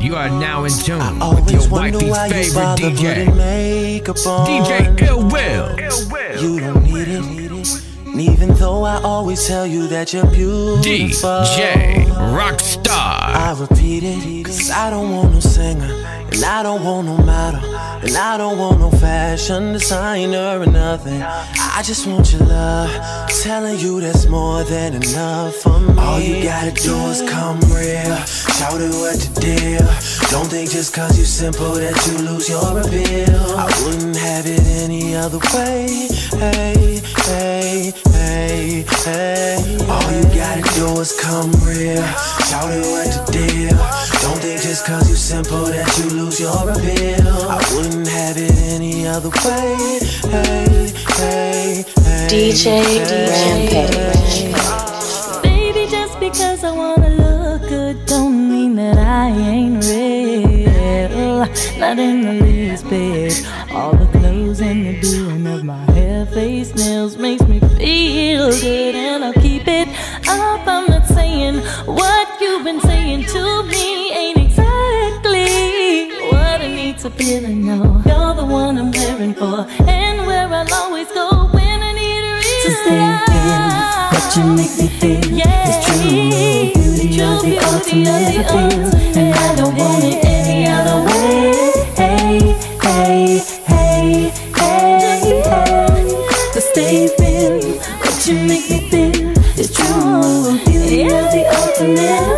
You are now in tune I with your wonder wifey's why you favorite DJ, makeup on. DJ Ill Will. You don't need it. And even though I always tell you that you're beautiful, DJ Rockstar. I repeat it, cause I don't want no singer, and I don't want no model, and I don't want no fashion designer or nothing. I just want your love, telling you that's more than enough for me. All you gotta do is come real, shout it what you deal. Don't think just cause you simple that you lose your appeal. I wouldn't have it any other way. Hey, hey, hey, hey. All you gotta do is come real, shout it what you deal. Don't think just cause you simple that you lose your appeal. I wouldn't have it any other way. Hey, hey, hey. DJ Rampage. Baby, just because I wanna look good don't mean that I ain't real. Not in the least bit. All the clothes and the doing of my hair, face, nails makes me feel good, and I'll keep it up. I'm not saying what you've been saying to me ain't exactly what I need to feel. I know you're the one I'm caring for, and where I'll always go when I need a reason. To stay in what you make me feel Yeah. is true. Beauty True of the beauty ultimate appeal, and I don't want it any other way. Hey, hey, hey, hey, hey. To stay in what you make me feel is true. Beauty of the ultimate and